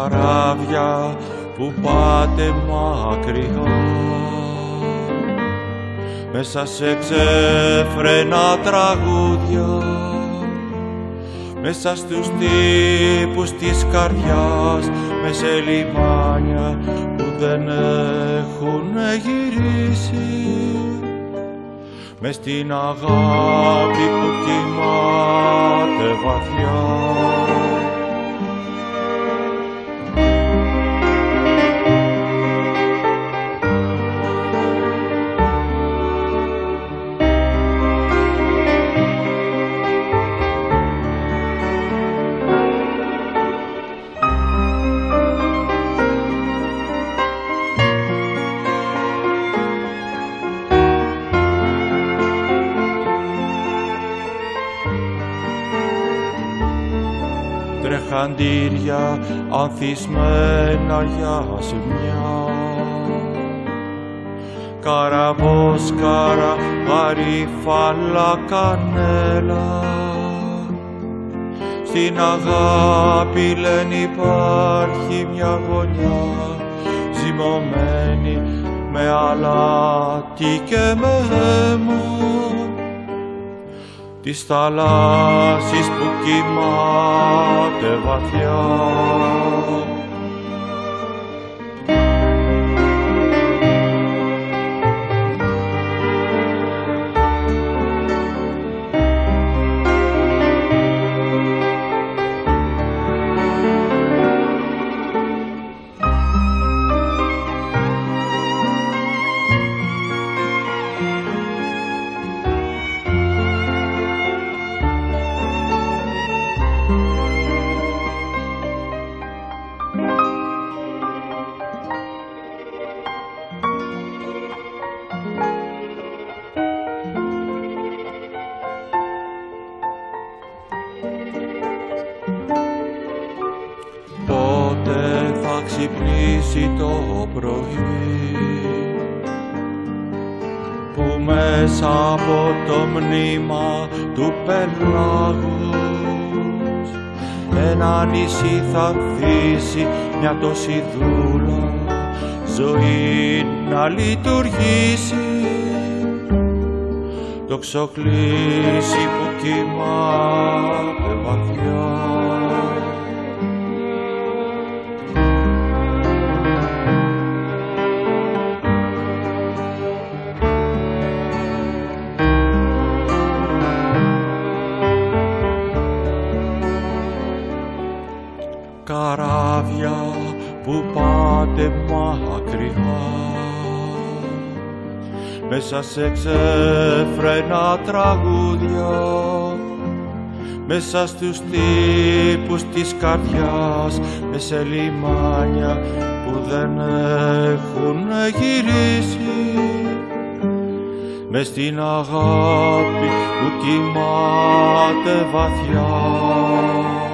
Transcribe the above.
καράβια που πάτε μακριά. Μέσα σε ξεφρένα τραγούδια μέσα στους τύπους της καρδιάς με σε λιμάνια που δεν έχουν γυρίσει. Μες στην αγάπη που κοιμάται βαθιά τρεχαντήρια ανθισμένα για ζημιά. Καραβόσκαρα, γαρίφαλα, κανέλα στην αγάπη λένε υπάρχει μια γωνιά ζυμωμένη με αλάτι και με αίμα της θαλάσσης που κοιμάται 그때와 별 βαθιά. ξυπνήσει το πρωί. Που μέσα από το μνήμα του πελάγους ένα νησί θα ανθίσει μια τόση δούλα. Ζωή να λειτουργήσει. Το ξοκλήσι που κοιμάται βαθιά καράβια που πάτε μακριά. Μέσα σε ξεφρένα τραγούδια μέσα στους τύπους της καρδιάς με σε λιμάνια που δεν έχουν γυρίσει. Μες στην αγάπη που κοιμάται βαθιά